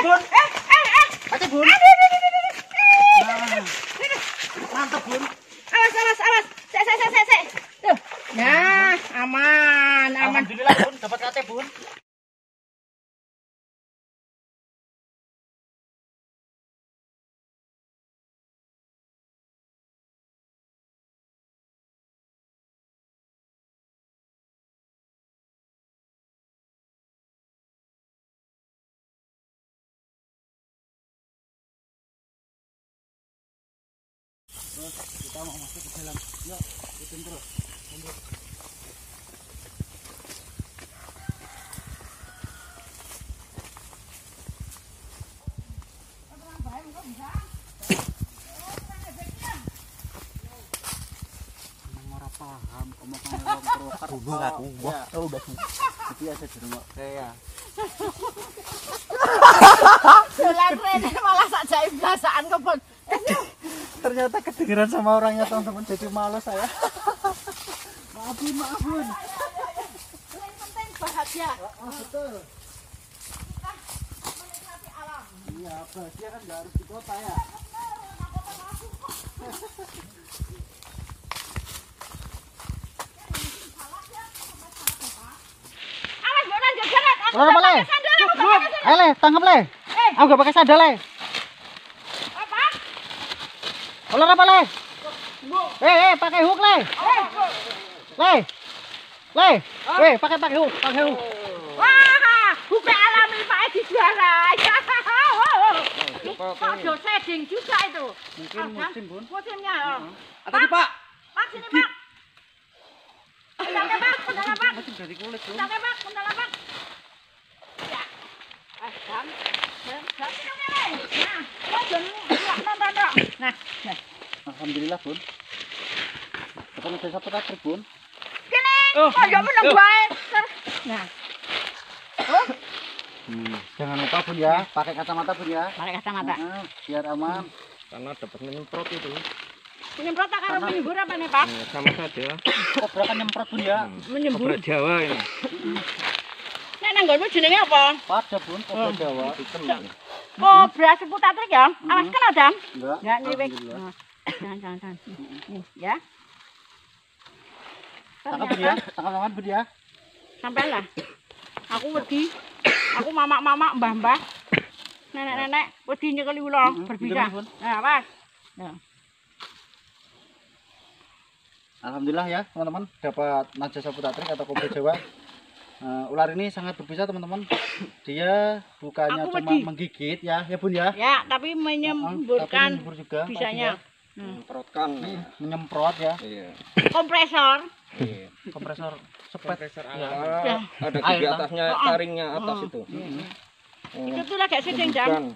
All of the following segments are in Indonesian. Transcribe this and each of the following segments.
Bun. Eh, eh, eh. Kate Bun. Aduh, aduh, aduh, aduh. Nah, mantap Bun. Awas, awas, awas. Sek, sek, sek, sek, sek. Tuh. Nah, aman, aman. Alhamdulillah Bun, dapat kate Bun. Terus kita mau masuk ke dalam. Yuk, ikutin terus. Mundur. Paham wong proker. Bingung aku. Wah, Ya, udah Jadi aja dirungokke ya. Dolan rene malah sak jae blasaan kebon. Ternyata kedengeran sama orangnya teman-teman jadi males saya. maafin, maafin. Yang penting bahagia. Oh, betul. Menikmati alam. Iya, bahagia kan nggak harus di kota ya. Awas, mbok lanjut jalan. Aku pakai sandal, aku tak pakai sandal. Eh, Le, tangkap Le. Eh, Aku gak pakai sandal Le. apa? Ular apa Le? Eh, eh, pakai hook Le. Eh, Le. Le. Eh, pakai pakai hook, pakai hook. Wah, buka alami Pak Edi juara. Pak Do setting juga itu. Mungkin Ada? musim, Bun. Musimnya. oh. Tadi Pak. Pak sini Pak. Pendala Pak, pendala Pak. Musim dari kulit, Bun. Pendala Pak, pendala Pak. Ya. Eh, jam. Jam, jam ini dong, Le. Nah, lo jam ini. Ya, tok, tok, tok. Nah, nah. Alhamdulillah, Bun. Ketemu desa Petagrik, Bun. Kene, Oh, kok yo meneng oh. bae. Nah, Hmm. Jangan lupa, Bun ya, pakai kacamata, Bun ya. pakai kacamata. Nah, biar aman. karena dapat menyemprot itu. Menyemprot tak karo menyembur apa nih, Pak? Ya, sama saja. Kobra kan nyemprot, Bun ya. Menyembur. Kobra Jawa ini. Nek nang nggonmu jenenge apa? Pada, Bun, kobra Oh. Jawa. Kobra seputatrik ya? Awas kan Adam? Enggak. Enggak nih, Wik. Alhamdulillah. Nah, Jangan, jangan, jangan. Nih, ya. Tangkap, ya. Tangkap ya. Sampai lah. Aku wedi. Aku mamak-mamak, mbah-mbah. Nenek-nenek wedi nyekeli ulo Mm-mm, berbisa. bener, Bun. Nah, awas. Alhamdulillah ya teman-teman dapat najasa putatrik atau kobra Jawa. Eh, ular ini sangat berbisa teman-teman. Dia bukannya cuma wedi. menggigit ya, ya bun ya. Ya, tapi tapi menyemburkan menyembur juga. bisanya. Menyemprotkan. Pasti ya. Menyemprot ya. Iya. Kompresor. Iya. Kompresor sepet. Kompresor Ya. Ya. Ada di atasnya Oh, oh. taringnya atas Oh. itu. Itu tuh lagi sedang jam.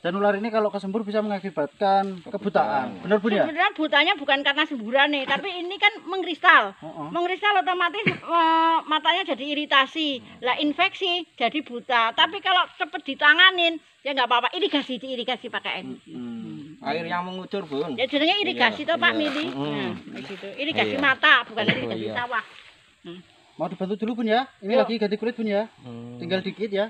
Dan ular ini kalau kesembur bisa mengakibatkan kebutaan. Benar bun ya? Sebenarnya butanya bukan karena semburan nih, tapi ini kan mengkristal. Oh, oh. Mengkristal otomatis eh, matanya jadi iritasi. Lah infeksi jadi buta. Tapi kalau cepet ditanganin ya nggak apa-apa. Irigasi diirigasi pakai air. Hmm. Air yang mengucur, Bun. Ya jadinya irigasi Iya, toh Pak iya. Mili. Mm. Nah, gitu. Irigasi Iya. mata bukan Oh, irigasi iya. sawah. Mau dibantu dulu bun ya? Ini lagi ganti kulit bun ya. Hmm. Tinggal dikit ya.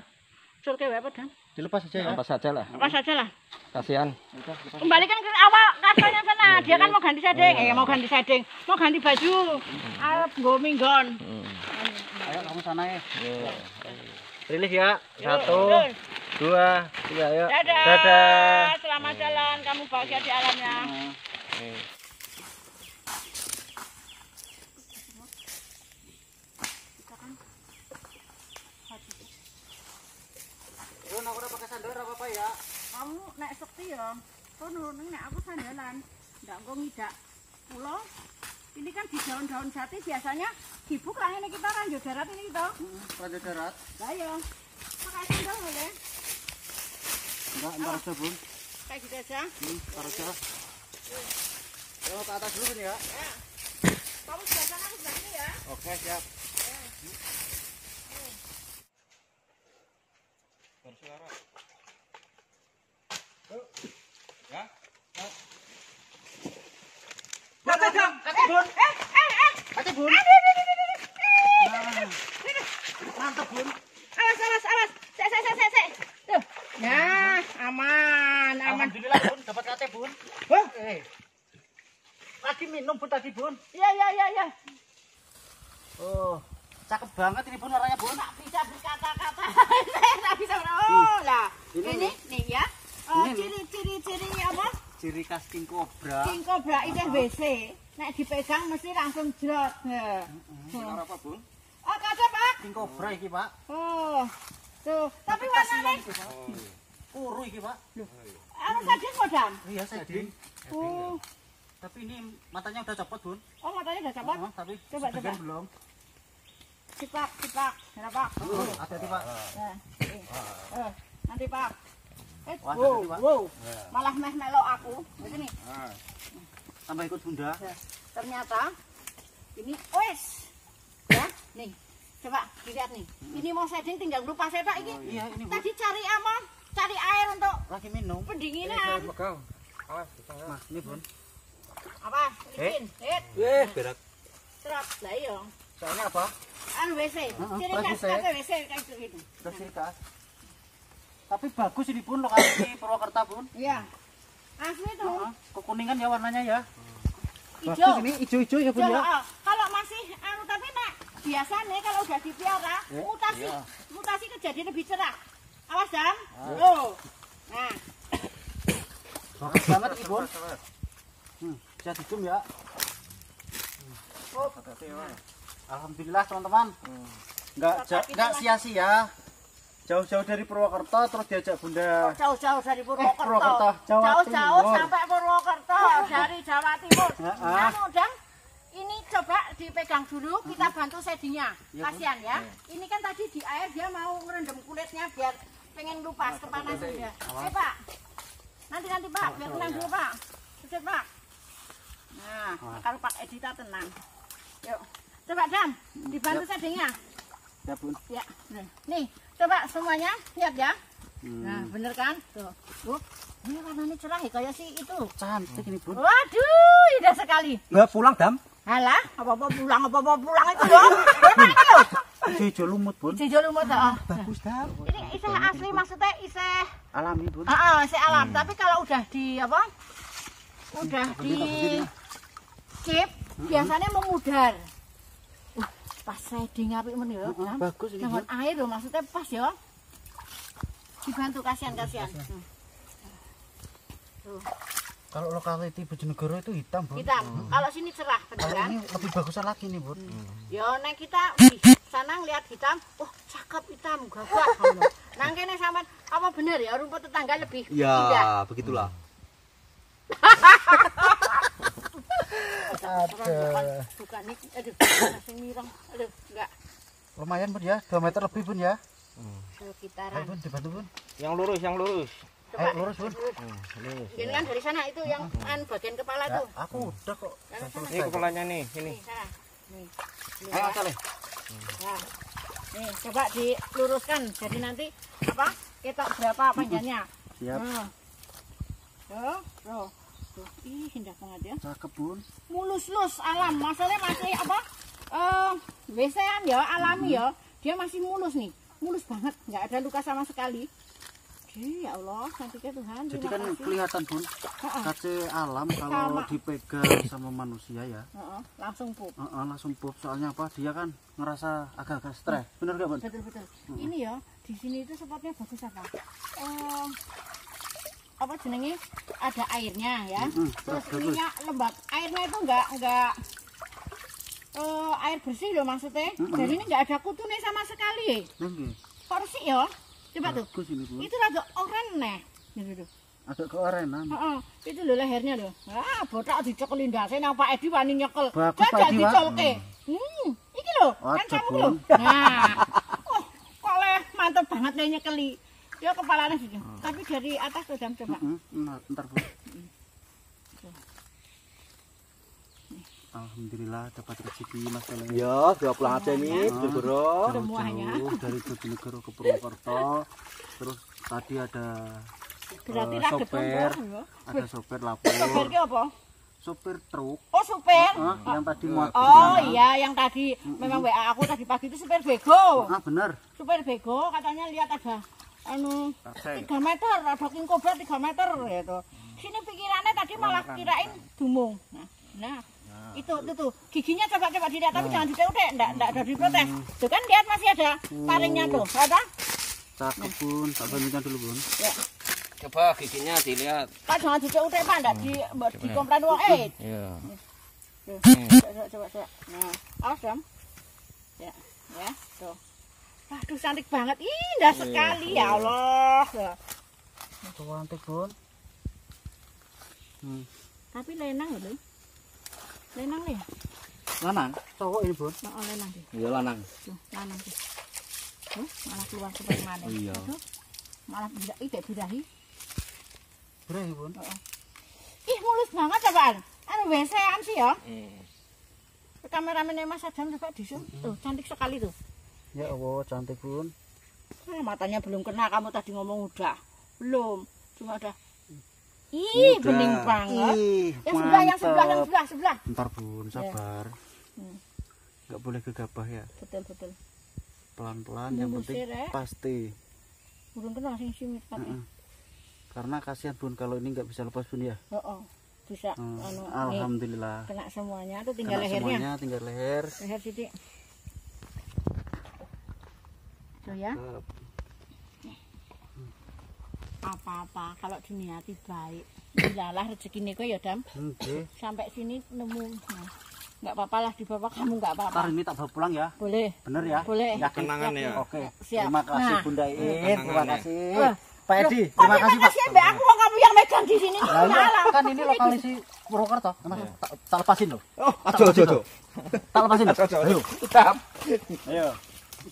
Sur ke apa dan? Dilepas aja ya. apa saja lah. Apa saja lah. Kasihan. Lepas, lepas. Kembalikan ke awal kasarnya sana. Dia kan mau ganti setting. Iya. Eh mau ganti setting. Mau ganti baju. Arep nggo minggon. Hmm. Ayo kamu sana ya. Rilis ya. Yuk, Satu. Dua, tiga. Ayo. Dadah. Dadah. Selamat jalan. Kamu bahagia di alamnya. Nah. Nih. Bun, aku udah pakai sandal apa apa ya? Kamu naik sekti ya. Kono ning nek aku sandalan. Ndak engko ngidak. Pulo. Ini kan di daun-daun jati biasanya dibuk lah ini kita ranjau darat ini kita. Hmm, Raja darat. Lah ya. Pakai sandal boleh. Enggak, entar aja bun. Kayak gitu aja. Hmm, entar aja. Ya, mau ke atas dulu bun ya. Kamu sebelah sana, aku sini ya. Oke, siap. Bersuara. Tadi bun. Iya, iya, iya, iya. Oh, cakep banget ini bun warnanya bun. Tak bisa berkata-kata. Tak bisa. Oh, lah. Ini Ini, nih. ya. Oh, Ini ciri-ciri ciri apa? Ciri khas king cobra. King Cobra itu WC. Nek dipegang mesti langsung jrot. Nah. Sinar apa, Bun? Oh, kaca, Pak. King cobra iki pak. Oh. Tuh, tapi warnanya Oh, iya. Kuru iki pak. anu tadi modam. Iya seding. Oh, Tapi ini matanya udah copot bun. oh matanya udah copot. Oh, tapi Coba, coba. belum. Cipak, cipak. Kenapa? Oh, hati-hati pak. Nah, eh, eh, nanti Pak. Eh, Wah, wow, Pak. wow. Malah meh melok aku. Begini. Ah, Tambah ikut bunda. Ternyata ini wes. Ya, nih. Coba dilihat nih. Ini mau setting tinggal lupa setak ini. Iya ini bun. Tadi cari apa? Cari air untuk Lagi minum. pendinginan. pegang. Mas, ini bun. Apa? Licin. Eh, Eh, berak. serap. Lah iya. Soalnya apa? Anu WC. Ciri bagus, khas kata WC kayak gitu. Ciri khas. Tapi bagus ini bun lokasi Purwokerta bun. Iya. Asli tuh. Heeh, Kekuningan ya warnanya ya. Hijau. Bagus ini hijau-hijau ya bun ya. ah, kalau masih anu tapi nek biasanya kalau udah dipiara Ya, mutasi iya. mutasi kejadian lebih cerah. Awas dam. Ah. Tuh. Nah, Bagus banget ini bun. Hmm, bisa dicium ya. Mas. Alhamdulillah teman-teman. Nggak kita nggak masih- sia-sia. Jauh-jauh dari Purwokerto terus diajak bunda. jauh-jauh dari Purwokerto. Eh, Purwokerto, Jawa Jauh-jauh Timur. sampai Purwokerto dari Jawa Timur. Ya, ah. Anu dam, ini coba dipegang dulu, kita bantu settingnya. Ya, Bu. Kasihan ya. Ini kan tadi di air dia mau ngerendam kulitnya biar pengen lupas kepanasan dia. Eh Pak, nanti nanti Pak, biar tenang dulu Pak. Sudah Pak. Nah, kalau Pak Edita tenang. Yuk, coba Dam, dibantu settingnya. Ya bun. Ya, nih, nih, coba semuanya lihat ya. Hmm. Nah, bener kan? Tuh, tuh. Ini warnanya cerah ya, kayak si itu. Cantik ini bun. Waduh, indah sekali. Nggak pulang, Dam? Halah, apa-apa pulang, apa-apa pulang itu loh. Hijau-hijau lumut bun. Cijo lumut, ah. Bagus dah. Ini iseh asli maksudnya iseh Alami bun. ah, ah, iseh alam, tapi kalau udah di apa? Udah di chip, biasanya memudar. Uh, pas shading apik men ya. Heeh, Dam. Bagus. Dengan air loh, maksudnya pas ya. Dibantu kasihan-kasihan. Hmm. Tuh, Kalau lokality Bojonegoro itu hitam bun. hitam. Kalau sini cerah, Kalau kan? ini lebih bagusan lagi nih bun. Ya neng kita di sana ngeliat hitam, wah cakep hitam, gagah. ngono. Nang kene sampean apa bener ya rumput tetangga lebih indah. Ya, begitulah. Bukan, Lumayan bun ya, 2 meter lebih bun ya. Ayo bun, dibantu bun. Yang lurus, yang lurus. Coba. Ayo lurus bun. Ini kan dari sana itu yang an bagian kepala Ya, tuh. aku udah kok. Sana, Udah sana. Ini kepalanya nih, ini. Nih, sana. Nih. Ayo. Nah, nih coba diluruskan. Jadi nanti apa? Ketok berapa panjangnya? Siap. Nah. Tuh, tuh. Tuh, ih indah banget ya. Cakep bun. Mulus-lus alam. Masalahnya masih apa? Eh, WC-an ya, alami ya. Dia masih mulus nih. Mulus banget, nggak ada luka sama sekali. Ih, ya Allah, cantiknya Tuhan. Jadi kan kasih. kelihatan bun. Heeh, Kace alam kalau Sama. dipegang sama manusia ya. heeh, langsung pup. Heeh, langsung pup soalnya apa? Dia kan ngerasa agak-agak stres. Bener gak bun? betul betul ini ya di sini itu spotnya bagus apa Eh, apa jenenge ada airnya ya Mm-mm, terus bagus. ininya lembab airnya itu enggak enggak eh, air bersih loh maksudnya Mm-mm. jadi ini enggak ada kutunya sama sekali Nggih. bersih ya coba tuh itu rada oranye nih Gitu, tuh. Agak keorenan. Heeh, itu loh lehernya loh. Ah, botak dicekelin dase nang Pak Edi wani nyekel. Jajal dicolke. Hmm, iki lho, kan kamu lho. Nah. Oh, kok leh mantep banget nih nyekeli. Ya kepalanya gitu. Tapi dari atas tuh jam coba. Heeh, nah, ntar bun. Alhamdulillah dapat rezeki Mas Keleng. Ya, sudah pulang aja nih, Bojonegoro. Semuanya. Jauh-jauh dari Bojonegoro ke Purwokerto. Terus tadi ada Berarti raget sopir, ya. ada sopir lapor, Sopir ki apa? sopir truk, Oh, supir. eh, yang tadi muat di Oh iya, yang tadi memang WA aku tadi pagi itu supir bego. Ah bener, Supir bego katanya lihat ada anu. 3 meter, ada king cobra 3 meter gitu. Sini pikirannya tadi malah kirain dumung. Nah, nah Itu itu tuh giginya coba coba dilihat tapi jangan diutek enggak enggak ada diprotes. Tuh kan lihat masih ada taringnya tuh. Ada? Cakep bun, tak bandingkan dulu bun. Ya. Coba giginya dilihat. Pak jangan diutek Pak enggak di di komplain eh. Iya. Coba coba coba. Nah, awas Dam. Ya, ya, tuh. Waduh cantik banget. Indah sekali ya Allah. Cantik bun. Hmm. Tapi lenang loh. Lenang nih. Lanang, cowok ini bun. Oh, lenang deh. Iya lanang. Tuh, lanang tuh. Tuh, malah keluar seperti mana. Iya. Tuh, malah tidak tidak birahi. Berapa bun? Ih, mulus banget apaan? Anu WC-an sih ya. Hmm. Kameramennya Mas Adam coba di zoom. Tuh, cantik sekali tuh. Ya Allah, cantik bun. Ah, matanya belum kena, kamu tadi ngomong udah. Belum, cuma udah. Ih, Udah. bening banget. Ih, Yang sebelah, yang sebelah, yang sebelah, sebelah. Ntar bun, sabar. Hmm. Nggak boleh gegabah ya. Betul, betul. Pelan-pelan, yang penting ya, pasti. Belum kena sing simit katanya. Heeh. Karena kasihan bun kalau ini nggak bisa lepas bun ya. Oh, oh. Bisa, Hmm, anu, Alhamdulillah. kena semuanya. Tuh tinggal Kena lehernya. semuanya, tinggal leher. Leher titik. Tuh ya. Apa-apa kalau diniati baik dilalah rezeki niko ya dam Oke. sampai sini nemu nah, nggak apa-apa lah di bawah kamu nggak Ntar apa-apa ini tak bawa pulang ya. boleh Bener ya? boleh Yakin? Kenangan ya. Oke. Siap. Terima kasih Nah. Bunda In. Terima ya. kasih. Wah. Pak Edi, terima kasih Pak. kasih mbak aku kok kamu yang megang di sini iya, Salah. kan ini lokalisi Purwokerto. Mas, tak, tak lepasin loh. Oh, ajo ajo ajo. Tak lepasin loh. Ajo ajo. Ayo.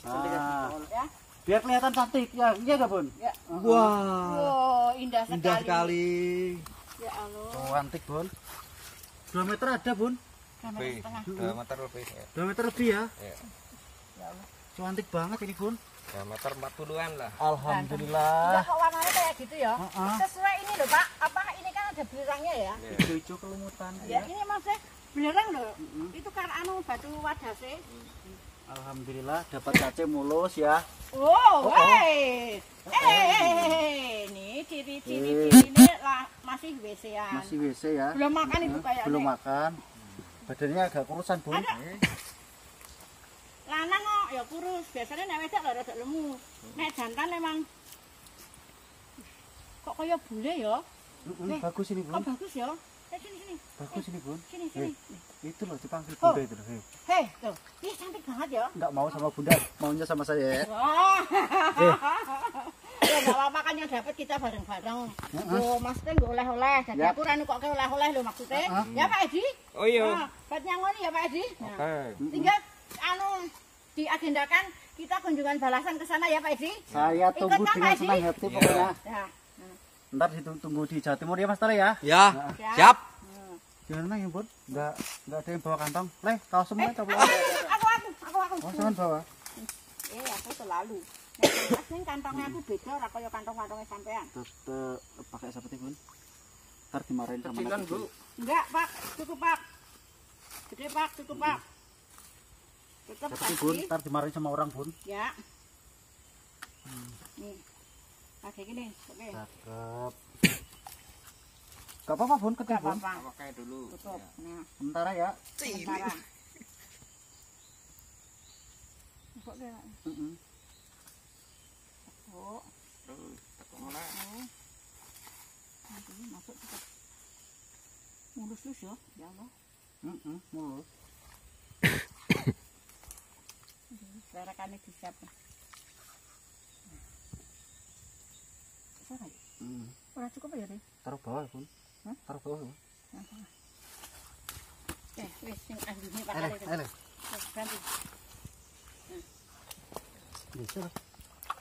Ah, ya biar kelihatan cantik ya. Iya enggak, Bun? ya Wah. oh indah sekali Indah sekali. ya Allah Oh, cantik, Bun. 2 meter ada, Bun. kamera setengah Dua meter lebih. ya. 2 meter lebih ya. Iya. ya Allah Cantik banget ini, Bun. Dua meter empat puluhan lah. Udah Alhamdulillah. kok warnanya kayak gitu ya Heeh. sesuai ini loh pak apa ini kan ada belerangnya ya Hijau-hijau kelumutan ya ya. ini maksudnya belerang loh itu kan anu batu wadase Alhamdulillah dapat cace mulus ya. Oh, hei, eh, ini ciri-ciri ini lah masih WC-an. Masih WC ya. Belum makan ibu kayaknya. Belum makan. Badannya agak kurusan, Bun. Ada. Lanang kok ya kurus, biasanya nek wedok lho rada lemu. Nek jantan emang kok kaya bule ya? Mm-mm, bagus ini, Kok Bun. bagus ya? Eh sini sini. Bagus ini, Bun. Sini sini. Itu loh dipanggil Oh. Bunda itu loh. Ayo. Hei, tuh. Ih, cantik banget ya. Enggak mau sama Bunda, maunya sama saya ya. Wah. Eh. Ya enggak apa-apa kan yang dapat kita bareng-bareng. Yo, maksudnya nggak oleh-oleh. Jadi Yap. aku ranu kok kayak oleh-oleh lho maksudnya. Heeh. Ya Pak Edi? Oh iya. Nah, buat ya Pak Edi. Nah, Oke. tinggal anu diagendakan kita kunjungan balasan ke sana ya Pak Edi. Saya tunggu Ikut dengan senang hati pokoknya. Ya. Ntar ditunggu di Jawa Timur ya Mas Tara ya. Ya. Ya. Siap. Gimana ya Bun? Enggak enggak ada yang bawa kantong. Leh, Eh, semua aku, coba. aku, aku, aku, aku. Oh, jangan bawa. Eh, aku selalu. Nek ning kantongnya aku beda ora kaya kantong-kantongnya sampean. Tetep pakai seperti Bun. Ntar dimarahin sama anak Bu. Enggak, Pak. Cukup, Pak. Gede, Pak. Cukup, Pak. Tetap Bun, ntar dimarahin sama orang Bun. Ya. Nih. Pakai gini. Oke. Cakep. Gak apa-apa Bun, Enggak Bun. apa-apa. Pakai dulu. Tutup. Nah, Sementara ya. sementara. Oh, Terus tekuk mulai. Nanti masuk cepat. Mulus terus ya. Ya Allah. Mm-mm, mulus. Serakannya Mm. Ora cukup ya, Dek? Taruh bawah Bun. Hah? Taruh bawah. Bun. Eh, wis sing Pak Ale. ayo. Wis, ganti. Bisa lah.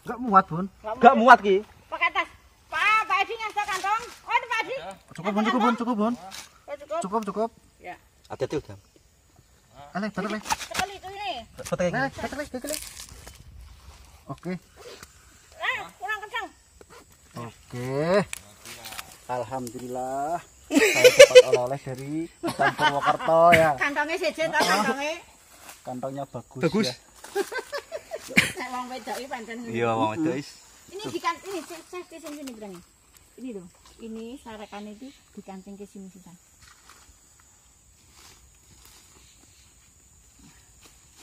Nggak muat Bun. Gak muat ki. Pakai tas. Pak, Pak Edi ngasih kantong. Oh, itu Pak Edi. Cukup Bun, cukup Bun, cukup Bun. Oh, cukup. Cukup, cukup. Ya. Hati-hati udah. Leh. Sekali itu ini. Leh. Oke. Eh. Oke. Alhamdulillah. Saya dapat oleh-oleh dari hutan Purwokerto ya. Kantongnya sejen ta kantongnya. Kantongnya bagus. Bagus. Ya. Nek wong wedok iki pancen. Iya, mau guys. Ini di kan ini saya saya di sini sini berani. Ini loh. Ini sarekan itu dikancing ke sini sini.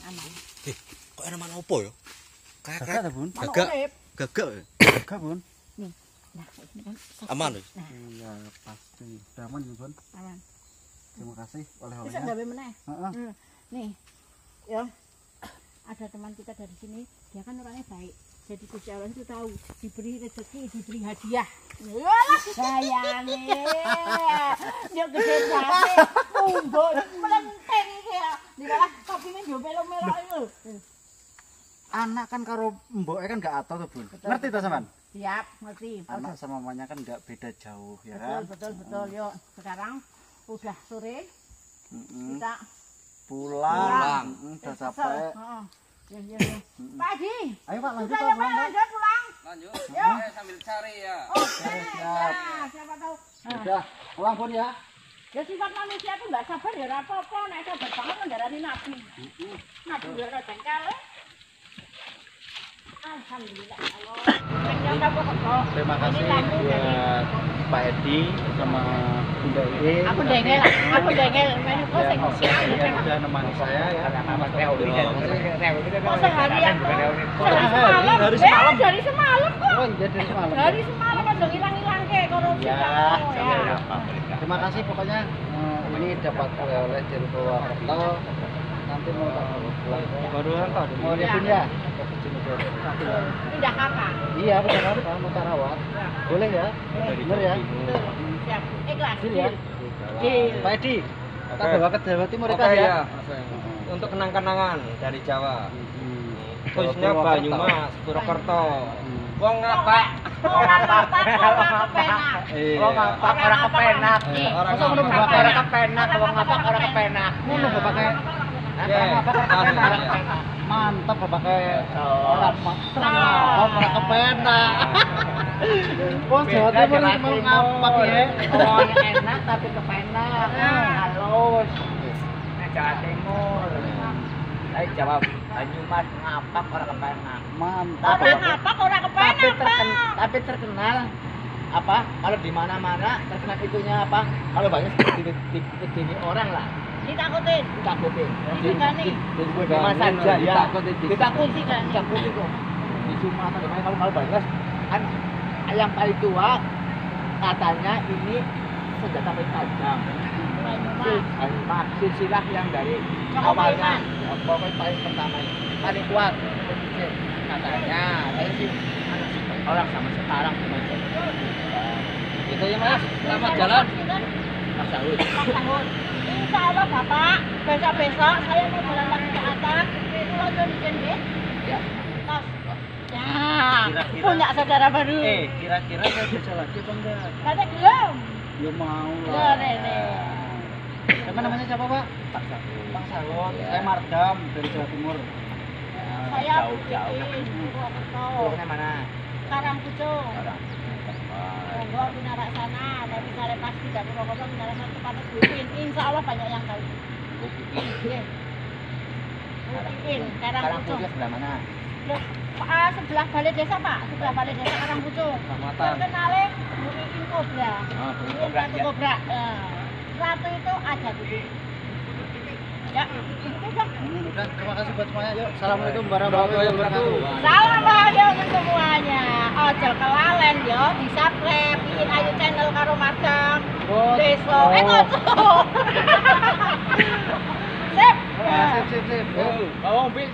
aman. Kok enak mana opo ya? Kakak Bun? Gagak. gagak. ya? Gagak, Bun. Nah, ini kan Aman? Nah, Iya, pasti. Udah aman, ya, Bun. aman. Terima kasih Bisa oleh-olehnya. gawe meneh. Heeh. Hmm, Nih, ya ada teman kita dari sini, dia kan orangnya baik. Jadi Gusti Allah itu tahu diberi rezeki, diberi hadiah. Yalah, sayangnya. Dia gede banget, tumbuh, melenteng iki ya. Dikalah kopine yo melo-melo itu. Anak kan karo mbok kan gak atau tuh, Bun. Ngerti ta sampean? Siap, ngerti. Anak sama mamanya kan gak beda jauh, ya Betul, kan? betul, betul. Yuk, sekarang udah sore, Mm-mm. kita Pulang. Pulang. Mm, Udah kesel. capek. Heeh. Ya, ya, ya. Pak Haji, Ayo, Pak, lanjut, sudah Pak. lanjut pulang. Lanjut. Ya. Sambil cari ya. Oke, siap. ya, siapa tahu. Nah, Udah, pulang, Bun ya. ya sifat manusia itu nggak sabar ya apa-apa, nek sabar banget mendarani nabi. Nabi ya ora jengkel. Alhamdulillah. Terima kasih buat Pak Edi sama Bunda Ide. aku dengel, aku dengel. Yang udah nemani saya ya. Kok seharian kok? Dari Hari- semalam. hari Eh, semalam. dari semalam kok. Oh iya dari semalam. Dari semalam aja hilang-hilang ke korupsi. Ya, kamu, ya. Terima kasih pokoknya eh, ini dapat oleh-oleh dari Purwokerto. Nanti mau pulang. Baru kan Mau Ya. ya ya. Pindah kakak. Iya kan Pak mau tarawat. Boleh ya? Bener ya? Siap. Ikhlas. Deal ya. Pak Edi. Kita bawa ke Jawa Timur Oke ya. ya. Untuk kenang-kenangan dari Jawa. Khususnya. Banyumas, Purwokerto. Wong ngapak. Orang apa? Orang kepenak. Iya. Wong ngapak orang kepenak. Orang masa ngapak Bapak orang kepenak, wong ngapak orang kepenak. Ngono Bapak kayak Ya, anu, ya. Mantap Oh. orang Nah. oh orang kepenak. Oh Jawa Timur mau ngapak ya. Wong enak tapi kepenak. Nah. Halus. Nek Jawa Timur. Saya jawab Banyumas ngapak orang kepenak. Mantap. Orang apa? Orang tapi kepenak terken, Pak. tapi terkenal apa kalau di mana-mana terkenal itunya apa kalau banyak seperti orang lah Ditakutin. ditakutin. Disegani. di, di, di, di mana saja ya. Ditakutin, ditakutin Disegani. ditakutin. Kok di Sumatera mana kalau kalau banyak kan yang paling tua katanya ini senjata paling tajam. Banyumas. Silsilah yang dari awalnya. ya, pokoknya paling pertama ini. Paling kuat. Katanya. Orang sama sekarang cuma itu ya mas. Selamat jalan. mas Saud. Insya Allah Bapak, besok-besok saya mau jalan lagi ke atas. Pulau Jodijen deh. ya Tos. Ya, Kira-kira- punya saudara baru. Eh, kira-kira saya bisa lagi apa enggak? Kata belum. Ya mau Ya, lah. Rene. Siapa namanya siapa Pak? Pak Saud Bang Salon. Saya Mardam dari Jawa Timur. Saya jauh-jauh Purwokerto. Mana Karangpucung. orang Monggo pinarak sana, tapi saya pasti tidak Purwokerto pinarak sana kepada Bupin. Insya Allah banyak yang tahu. Bupin, Karangpucung. punya sebelah mana Loh, ah, sebelah balai desa Pak, sebelah balai desa Karangpucung. Terkenalnya Bu Iin Kobra. oh Bu Bumi Iin Kobra Ratu Kobra. Ratu itu ada sini. Ya, udah. Terima kasih buat semuanya. Yuk, assalamualaikum warahmatullahi wabarakatuh. Salam alaikum semuanya. Ojo kelalen yo, di subscribe Iin Ayu channel karo Madam. Desa. Eh kok. Sip. Ya, sip, sip, sip. oh bawa mobil